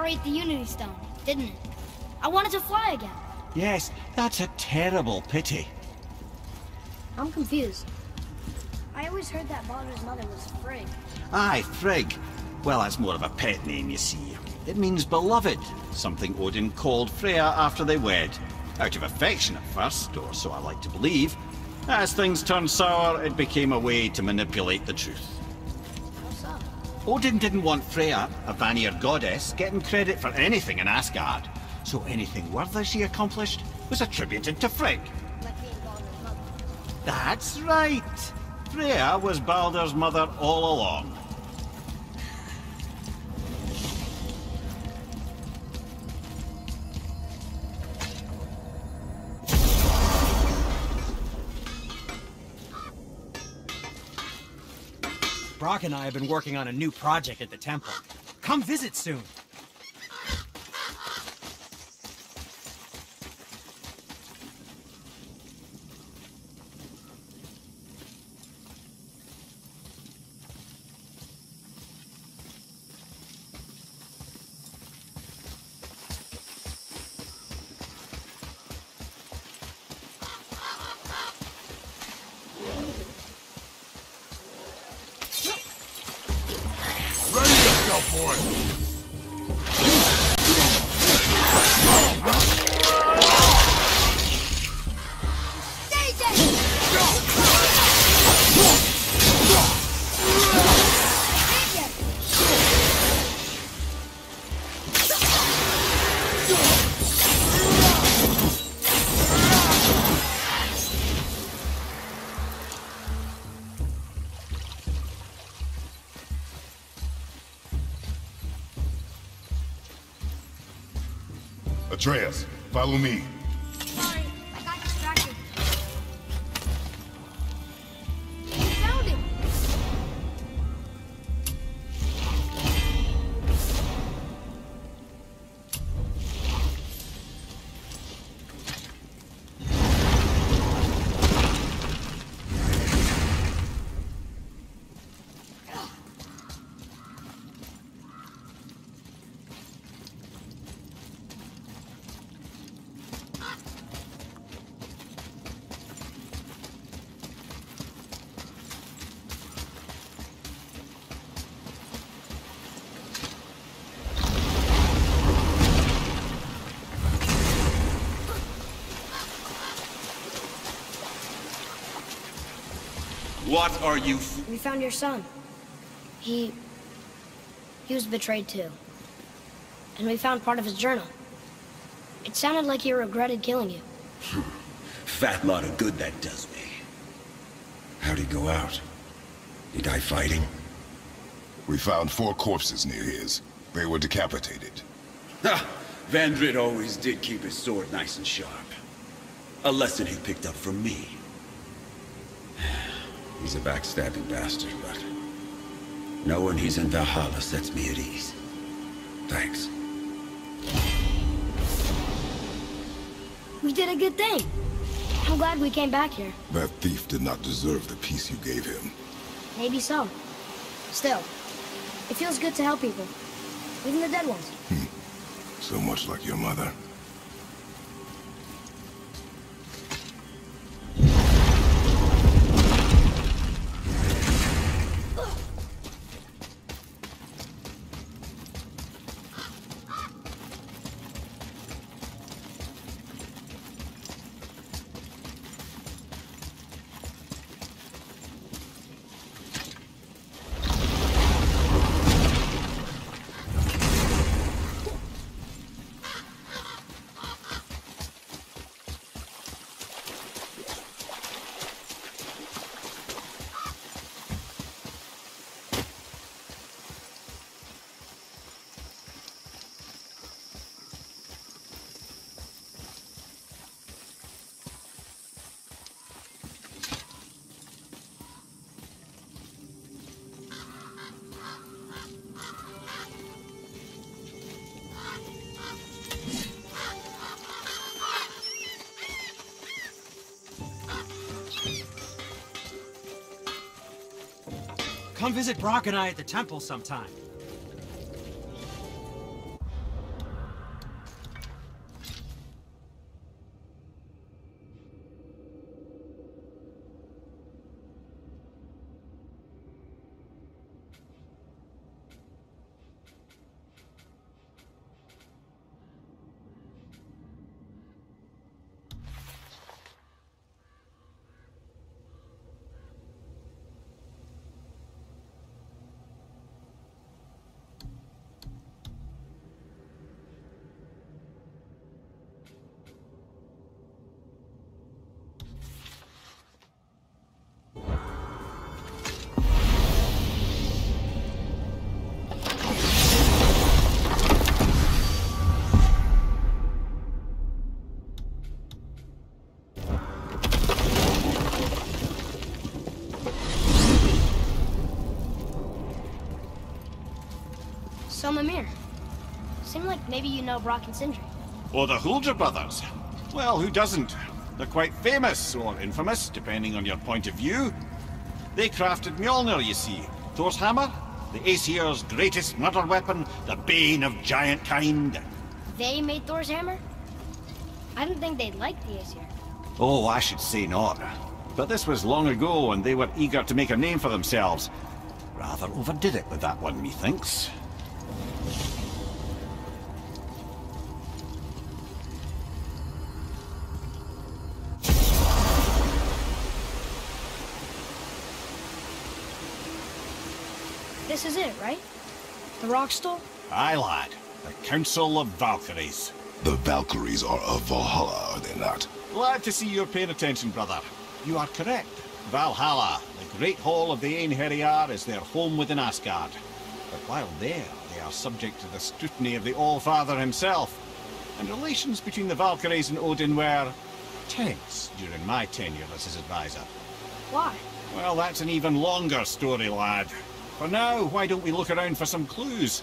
carry the Unity Stone, didn't it? I wanted to fly again. Yes, that's a terrible pity. I'm confused. I always heard that Baldur's mother was Frigg. Aye, Frigg. Well, that's more of a pet name, you see. It means beloved, something Odin called Freya after they wed. Out of affection at first, or so I like to believe. As things turned sour, it became a way to manipulate the truth. What's up? Odin didn't want Freya, a Vanir goddess, getting credit for anything in Asgard. So anything worthy she accomplished was attributed to Frigg. That's right. Freya was Baldur's mother all along. Brok and I have been working on a new project at the temple. Come visit soon. Yourself, Atreus, follow me. What are you We found your son. He... He was betrayed too. And we found part of his journal. It sounded like he regretted killing you. Fat lot of good that does me. How'd he go out? He die fighting? We found four corpses near his. They were decapitated. Ha! Vandrid always did keep his sword nice and sharp. A lesson he picked up from me. He's a backstabbing bastard, but... Knowing he's in Valhalla sets me at ease. Thanks. We did a good thing. I'm glad we came back here. That thief did not deserve the peace you gave him. Maybe so. Still, it feels good to help people. Even the dead ones. Hmm. So much like your mother. Come visit Brok and I at the temple sometime. So, Mimir, seemed like maybe you know Brok and Sindri. Or the Huldra brothers. Well, who doesn't? They're quite famous, or infamous, depending on your point of view. They crafted Mjolnir, you see. Thor's hammer, the Aesir's greatest murder weapon, the bane of giant kind. They made Thor's hammer? I didn't think they'd like the Aesir. Oh, I should say not. But this was long ago, and they were eager to make a name for themselves. Rather overdid it with that one, methinks. This is it, right? The rock stool? Aye, lad. The Council of Valkyries. The Valkyries are of Valhalla, are they not? Glad to see you're paying attention, brother. You are correct. Valhalla, the great hall of the Einherjar, is their home within Asgard. But while there, they are subject to the scrutiny of the All-Father himself. And relations between the Valkyries and Odin were... tense during my tenure as his advisor. Why? Well, that's an even longer story, lad. For now, why don't we look around for some clues?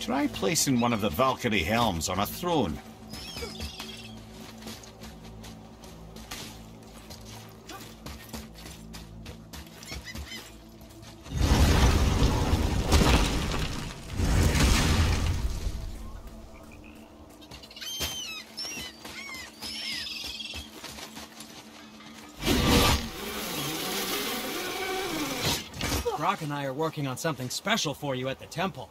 Try placing one of the Valkyrie helms on a throne. Brok and I are working on something special for you at the temple.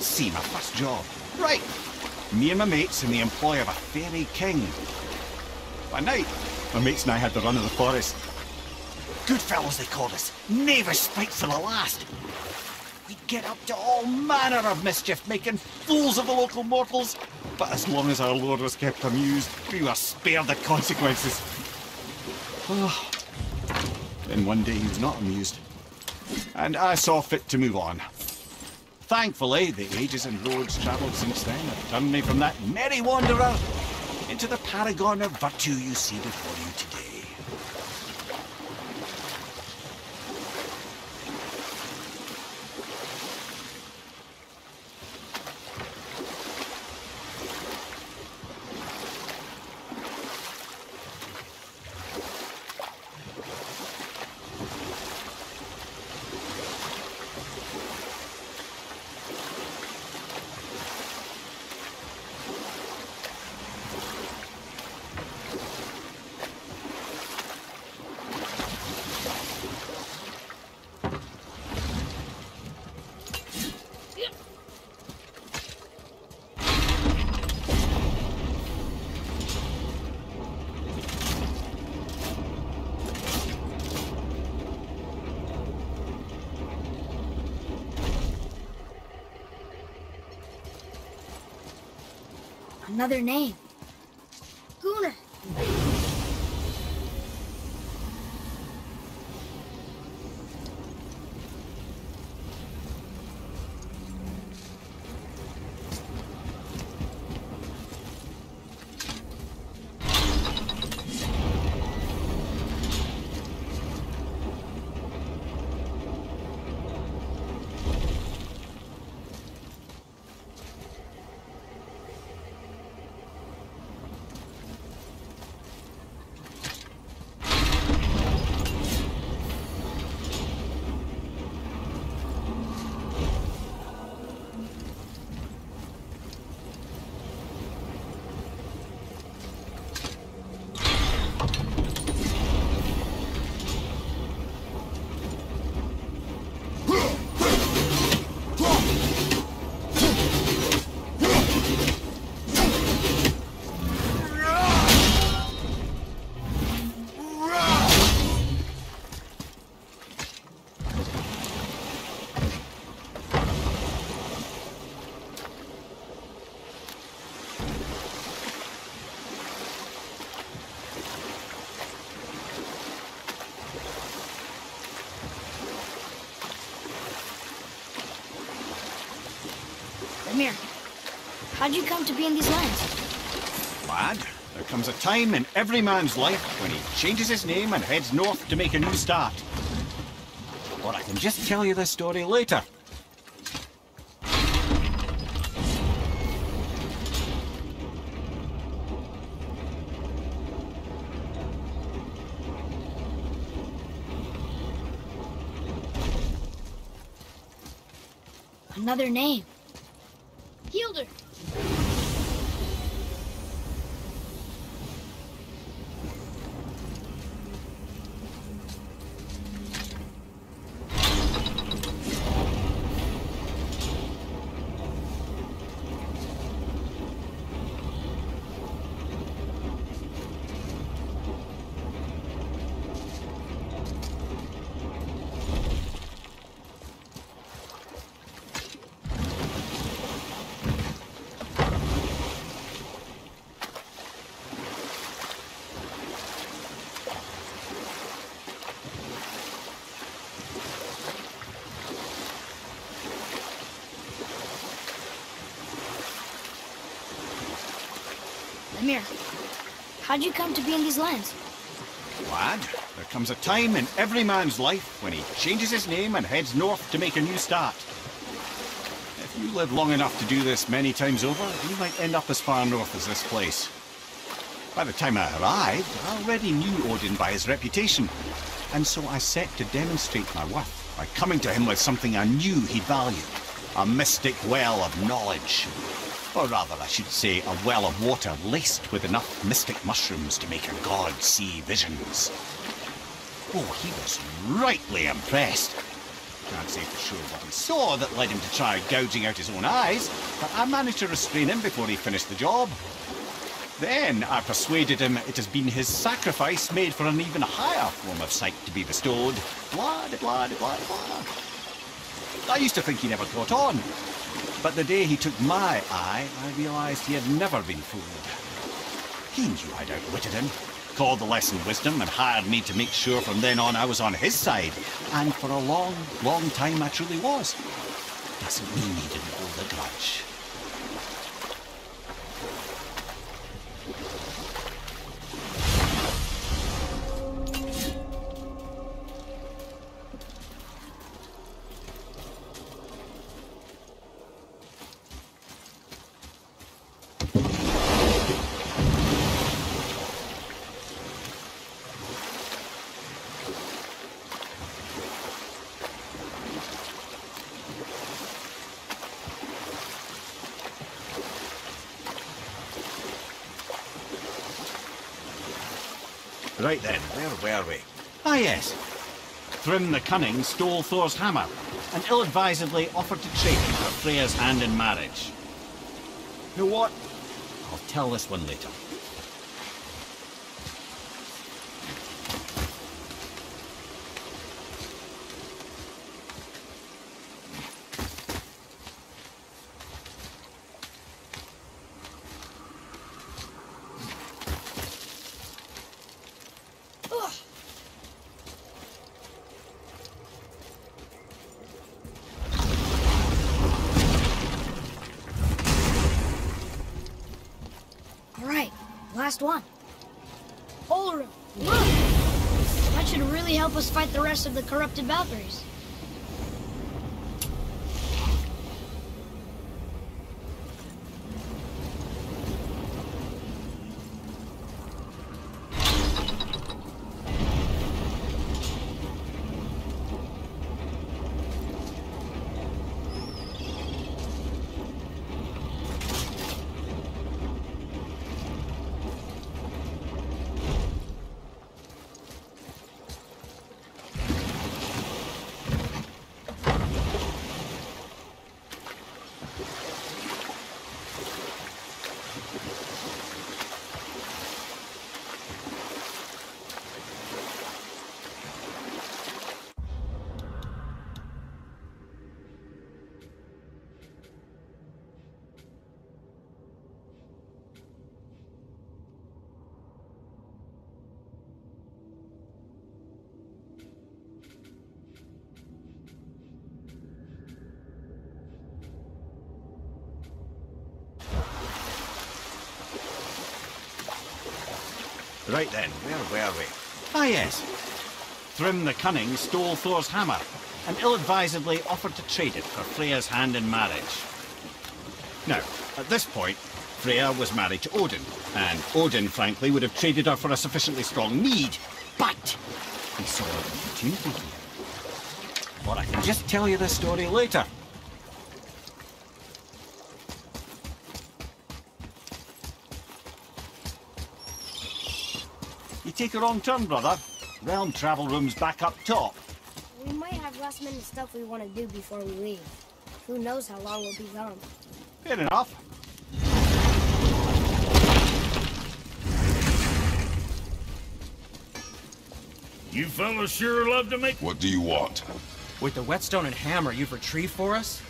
See, my first job. Right. Me and my mates in the employ of a fairy king. One night, my mates and I had the run of the forest. Good fellows, they called us. Never spikes to the last. We'd get up to all manner of mischief, making fools of the local mortals. But as long as our lord was kept amused, we were spared the consequences. Oh. Then one day he was not amused. And I saw fit to move on. Thankfully, the ages and roads travelled since then have turned me from that merry wanderer into the paragon of virtue you see before you today. Another name. Gunnr. How'd you come to be in these lands? Lad, there comes a time in every man's life when he changes his name and heads north to make a new start. Or I can just tell you this story later. Another name. Hildr. Mimir, how'd you come to be in these lands? Lad, there comes a time in every man's life when he changes his name and heads north to make a new start. If you live long enough to do this many times over, you might end up as far north as this place. By the time I arrived, I already knew Odin by his reputation, and so I set to demonstrate my worth by coming to him with something I knew he'd value. A mystic well of knowledge. Or rather, I should say, a well of water laced with enough mystic mushrooms to make a god see visions. Oh, he was rightly impressed. Can't say for sure what he saw that led him to try gouging out his own eyes, but I managed to restrain him before he finished the job. Then I persuaded him it has been his sacrifice made for an even higher form of sight to be bestowed. Blah, blah, blah, blah. I used to think he never caught on, but the day he took my eye, I realized he had never been fooled. He knew I'd outwitted him, called the lesson wisdom, and hired me to make sure from then on I was on his side. And for a long, long time I truly was. Doesn't mean he didn't hold a grudge. Right then, where were we? Ah yes. Thrym the Cunning stole Thor's hammer, and ill-advisedly offered to trade him for Freya's hand in marriage. You know what? I'll tell this one later. All right, last one. Ulrich, look! That should really help us fight the rest of the corrupted Valkyries. Right then, where were we? Ah yes. Thrym the Cunning stole Thor's hammer, and ill-advisedly offered to trade it for Freya's hand in marriage. Now, at this point, Freya was married to Odin, and Odin, frankly, would have traded her for a sufficiently strong mead, but he saw an opportunity here. Or I can just tell you this story later. Take a wrong turn, brother. Realm travel room's back up top. We might have last minute stuff we want to do before we leave. Who knows how long we'll be gone. Fair enough. You fellas sure love to make... What do you want? With the whetstone and hammer you've retrieved for us,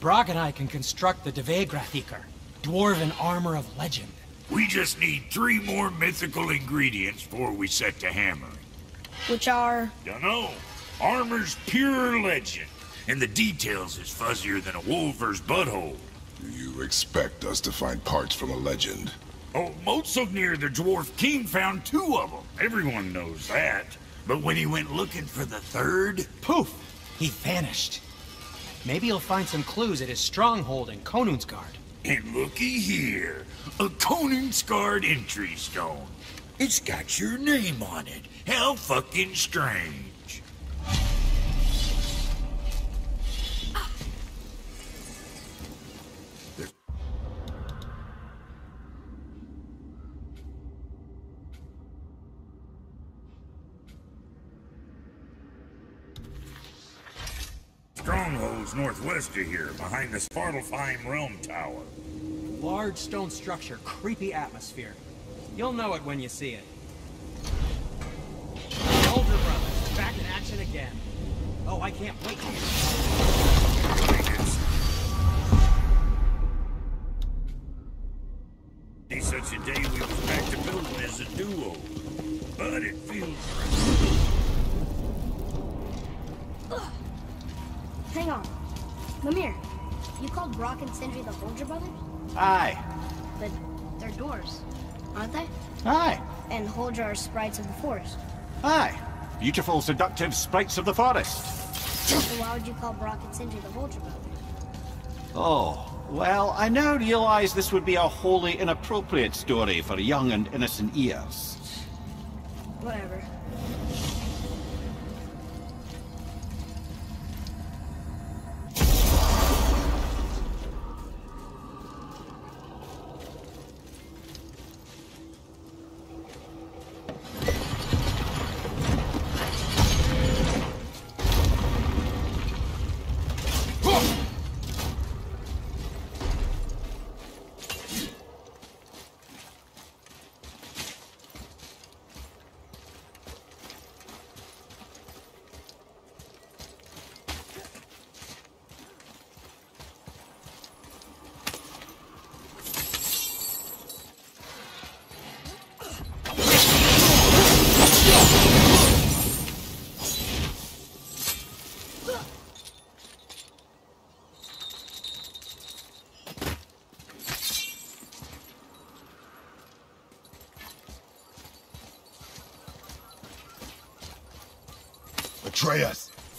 Brok and I can construct the Devegrathikar, dwarven armor of legend. We just need three more mythical ingredients before we set to hammering. Which are... Dunno. Armor's pure legend, and the details is fuzzier than a wolver's butthole. Do you expect us to find parts from a legend? Oh, Motsognir the Dwarf King found two of them. Everyone knows that. But when he went looking for the third... Poof! He vanished. Maybe he'll find some clues at his stronghold in Konunsgard. And looky here, a Konunsgard entry stone. It's got your name on it. How fucking strange. Stronghold's northwest of here, behind the Svartalfheim Realm Tower. Large stone structure, creepy atmosphere. You'll know it when you see it. Huldra brothers, back in action again. Oh, I can't wait. Called Sindri the Huldra brothers? Aye. But they're dwarves, aren't they? Aye. And Huldra are sprites of the forest. Aye. Beautiful, seductive sprites of the forest. So why would you call Brok and Sindri the Huldra brothers? Oh, well, I now realize this would be a wholly inappropriate story for young and innocent ears. Whatever.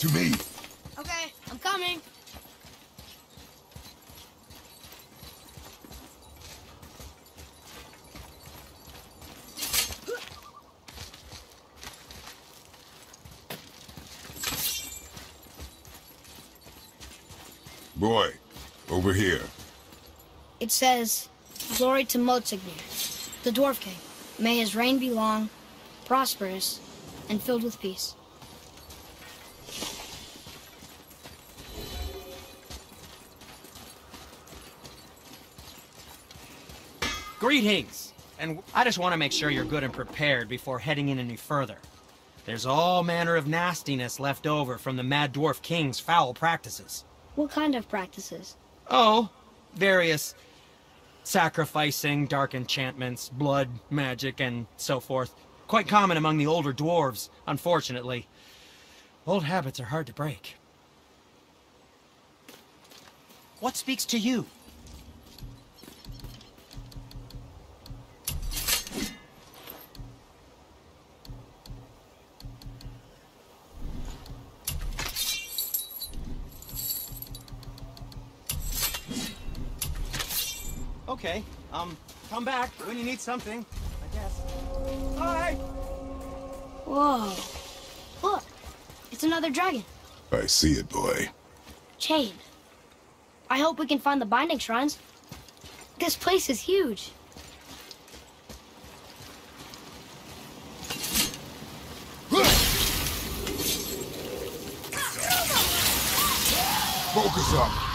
To me. Okay, I'm coming. Boy, over here. It says, Glory to Motsognir, the Dwarf King. May his reign be long, prosperous, and filled with peace. Greetings! And I just want to make sure you're good and prepared before heading in any further. There's all manner of nastiness left over from the Mad Dwarf King's foul practices. What kind of practices? Oh, various sacrificing, dark enchantments, blood, magic, and so forth. Quite common among the older dwarves, unfortunately. Old habits are hard to break. What speaks to you? Okay. Um, come back when you need something, I guess. Bye! Whoa. Look, it's another dragon. I see it, boy. Chained. I hope we can find the binding shrines. This place is huge. Focus up.